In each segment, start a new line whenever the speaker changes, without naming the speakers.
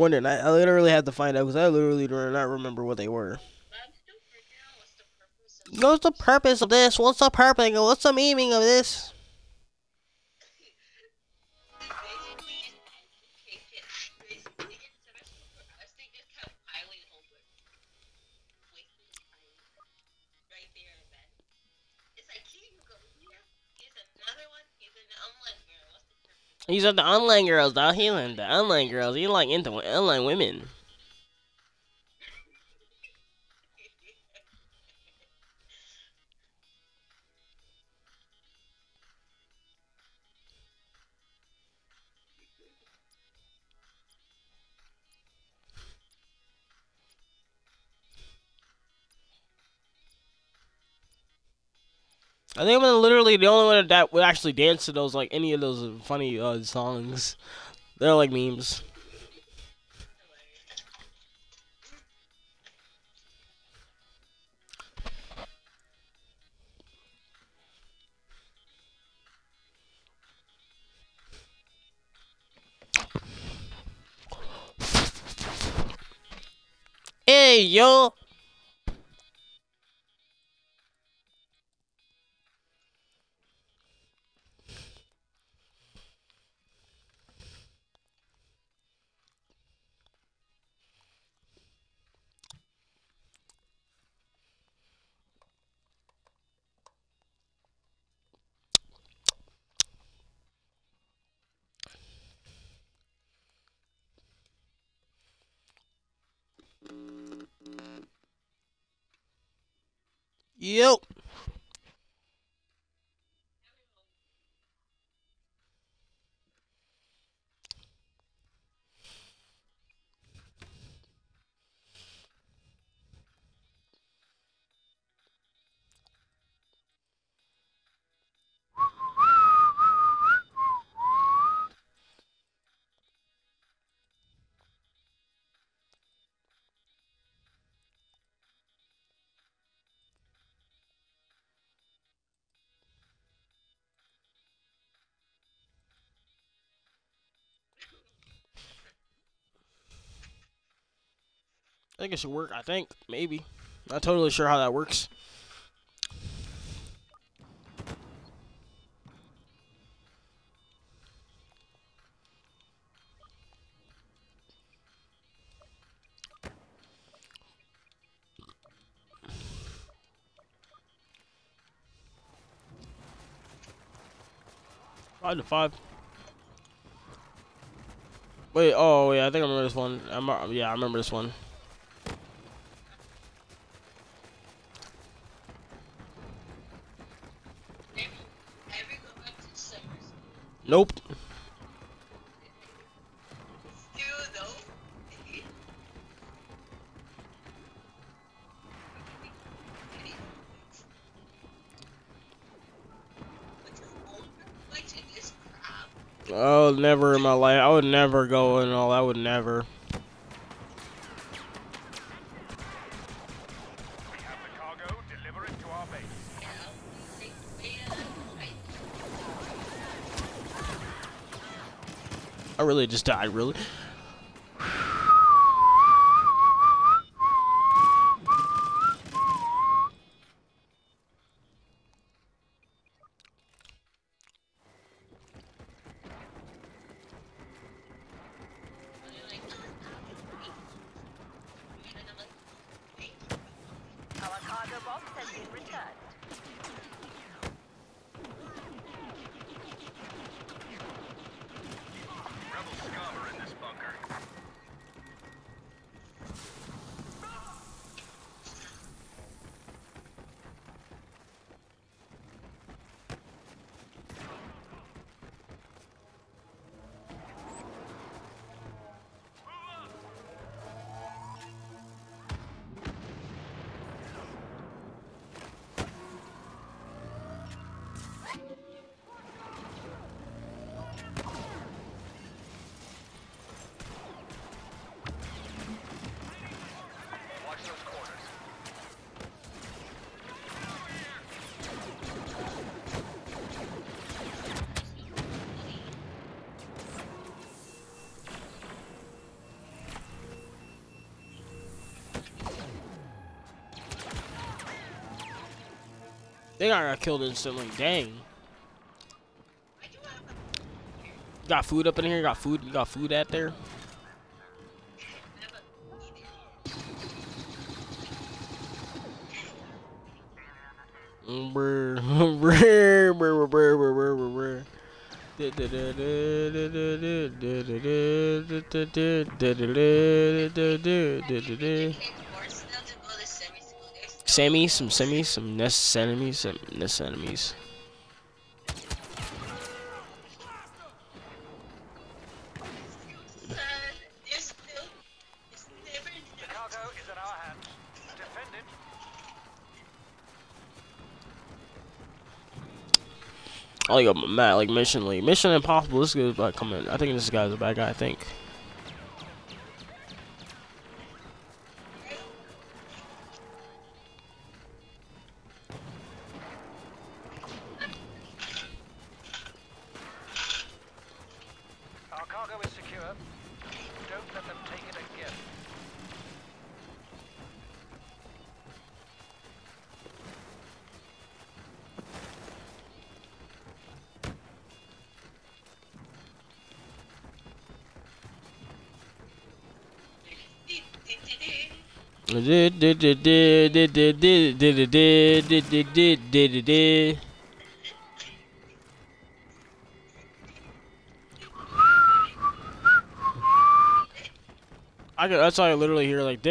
squinting. I, I literally had to find out because I literally do not remember what they were. What's the purpose of this? What's the purpose? What's the meaning of this? He's at the online girls, dog. He like the online girls. He like into online women. I think I'm literally the only one that would actually dance to those, like any of those funny uh, songs. They're like memes. Hey, yo! Yep. I think it should work. I think. Maybe. Not totally sure how that works. Five to five. Wait, oh yeah, I think I remember this one. I'm, uh, yeah, I remember this one. Nope. Oh, never in my life. I would never go and all. I would never. I really just died, really. Cargo box has been returned.
They got killed instantly. Dang. Got food up in here. Got food. You got food out there. Sammy, some Sammy, some Nest enemies, some Nest enemies. I oh, like a mad like Mission League. Mission Impossible. This is like coming. I think this guy's a bad guy. I think. I could, that's why I literally hear like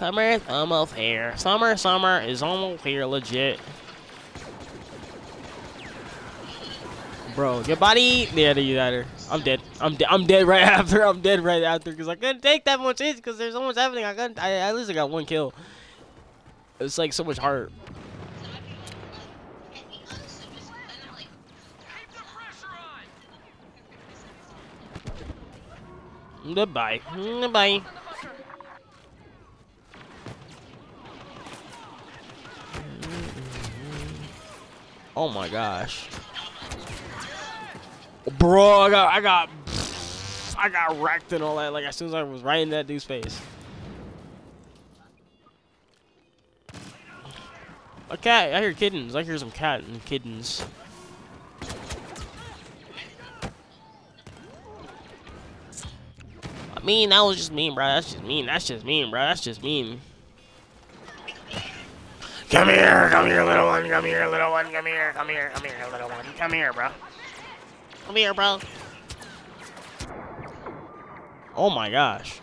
Summer is almost here. Summer, summer is almost here, legit. Bro, your body. Yeah, you got her. I'm dead. I'm dead. I'm dead right after. I'm dead right after because I couldn't take that much hits because there's so much happening. I couldn't. I at least I got one kill. It's like so much heart. Goodbye. Goodbye. Oh my gosh. Bro, I got I got I got wrecked and all that like as soon as I was right in that dude's face. A cat, I hear kittens. I hear some cat and kittens. I mean, that was just mean, bro. That's just mean. That's just mean, bro. That's just mean. Come here, come here, little one, come here, little one, come here, come here, come here, little one, come here, bro. Come here, bro. Oh my gosh.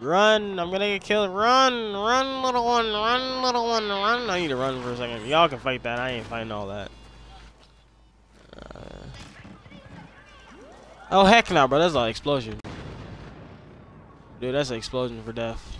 Run, I'm gonna get killed. Run, run, little one, run, little one, run. I need to run for a second. Y'all can fight that. I ain't fighting all that. Uh... Oh, heck no, bro. That's an explosion. Dude, that's an explosion for death.